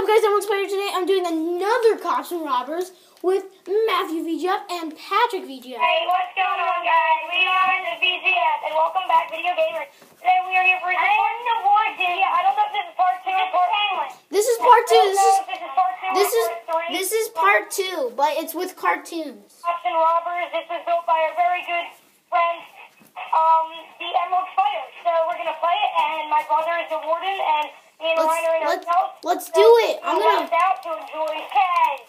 up, guys? Everyone's Spider. Today I'm doing another Cops and Robbers with Matthew VGF and Patrick VGF. Hey, what's going on, guys? We are the VGS, and welcome back, Video Gamers. Today we are here for I am the warden. Yeah, I don't know if this is part two or part one. This is part two. This is this is part two. this is part three. this is part two, but it's with cartoons. Cops and Robbers. This was built by our very good friend, um, the Emerald Spider. So we're gonna play it, and my brother is the warden, and Let's Ryan are in let's let's do it. I'm gonna. out to enjoy.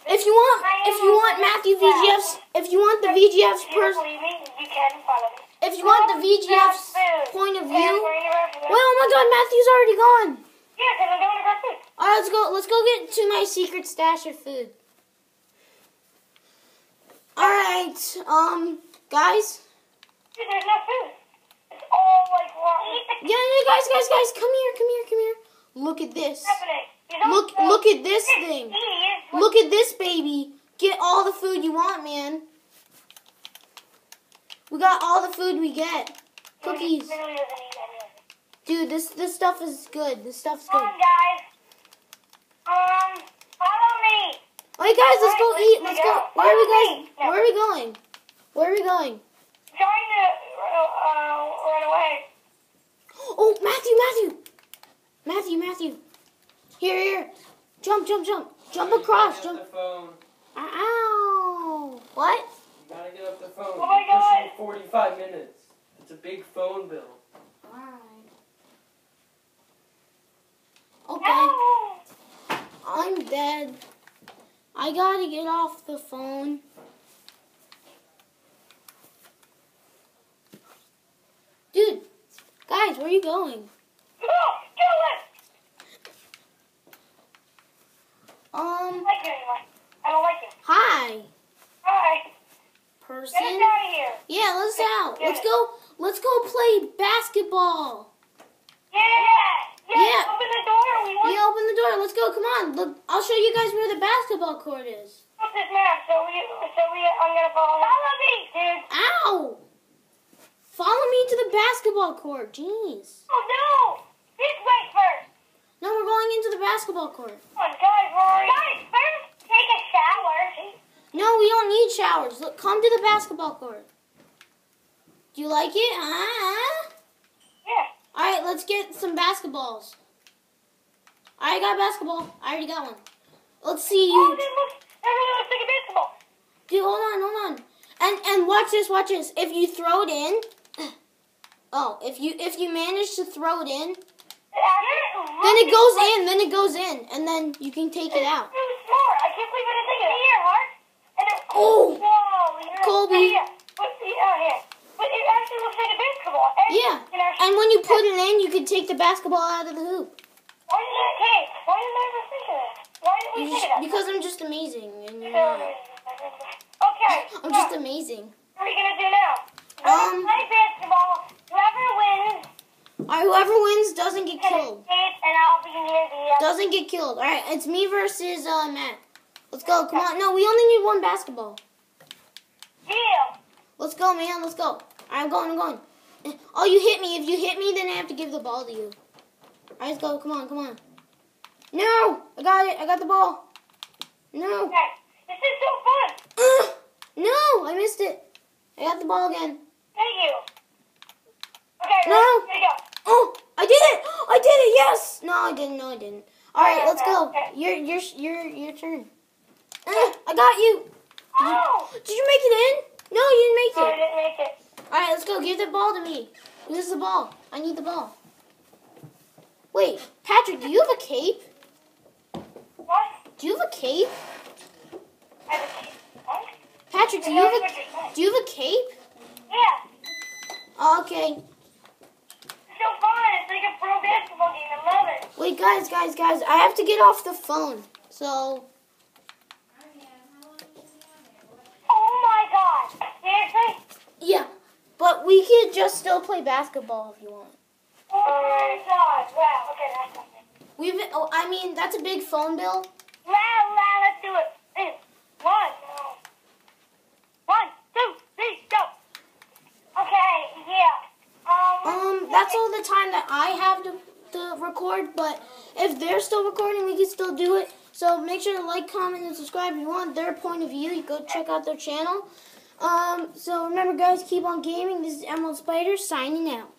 If you want, if you want Matthew VGF's, if you want the VGF's person, believe me, you can follow me. if you want the VGF's point of view. Wait, oh my God, Matthew's already gone. Yeah, because I'm going to grab food. All right, let's go. Let's go get to my secret stash of food. All right, um, guys. There's no food. It's all like rotten. Yeah, yeah, guys, guys, guys, come here, come here, come here. Look at this. happening? You don't Look, look at this thing. Look at this baby. Get all the food you want, man. We got all the food we get. Cookies. Literally doesn't eat any of it. Dude, this this stuff is good. This stuff's Come good. on, guys. Um, follow me. Alright, guys, let's go eat. let's go. Where are we going? Where are we going? Where are we going? Trying to run away. Oh, Matthew, Matthew. Here, here. Jump, jump, jump. Jump across. Jump. off the phone. Ow. What? You gotta get off the phone. Oh my God. 45 minutes. It's a big phone bill. Alright. Okay. No. I'm dead. I gotta get off the phone. Dude, guys, where are you going? It. I Um, don't like you anymore. I don't like you. hi, Alright. Get us person. out of here. Yeah, let's out. Let's go. Let's go play basketball. Yeah. Yeah. Yeah. Open the door. We want Yeah, open the door. Let's go. Come on. Look, I'll show you guys where the basketball court is. What's this map? So we, so we, I'm gonna follow. Follow me, dude. Ow! Follow me to the basketball court. Jeez. Oh no! No, we're going into the basketball court. Come on, guys, Rory. Guys, first take a shower. No, we don't need showers. Look, come to the basketball court. Do you like it? Huh? Yeah. All right, let's get some basketballs. I got a basketball. I already got one. Let's see Oh, you. this looks, everything looks like a basketball. Dude, hold on, hold on. And and watch this, watch this. If you throw it in, oh, if you if you manage to throw it in, then it goes in, then it goes in, and then you can take it out. I can't believe I didn't think it. Here, Hart. And it, Oh. Whoa. Colby. Yeah. But, yeah, oh, here. But it actually looks like a basketball. And Yeah, you can actually- and when you put it in, you can take the basketball out of the hoop. Why did that take? Why did I ever think of that? Why did we think of that? because I'm just amazing, and you're not. Okay. I'm just amazing. What are we gonna do now? We're Um, gonna play basketball. Whoever wins All right, whoever wins doesn't get killed. and I'll be near the. Uh, Doesn't get killed. All right, it's me versus uh, Matt. Let's go. Come on. No, we only need one basketball. deal. Let's go, man. Let's go. Right, I'm going. I'm going. Oh, you hit me. If you hit me, then I have to give the ball to you. All right, let's go. Come on. Come on. No, I got it. I got the ball. No. Okay. This is so fun. Ugh. No, I missed it. I got the ball again. Thank you. Okay. No. ready? Here you go. Oh, I did it! I did it! Yes! No, I didn't. No, I didn't. All right, let's go. Your your your your turn. Uh, I got you. Oh. Did you make it in? No, you didn't No, I make it. didn't make it. All right, let's go. Give the ball to me. This is the ball. I need the ball. Wait, Patrick, do you have a cape? What? Do you have a cape? I have a. What? Patrick, do you have a do you have a cape? Yeah. Oh, okay. It's so fun. It's like a pro basketball game. I love it. Wait, guys, guys, guys. I have to get off the phone. So Oh my god. Seriously? yeah, but we could just still play basketball if you want. Oh my god. Wow. Okay, that's something. We've. Oh, I mean, that's a big phone bill. Wow, wow, let's do it. In. One. Oh. One, two, three, go. Okay, yeah. Um, um, that's all the time that I have to, to record. But if they're still recording, we can still do it. So make sure to like, comment, and subscribe if you want their point of view. You go check out their channel. Um, so remember, guys, keep on gaming. This is Emerald Spider signing out.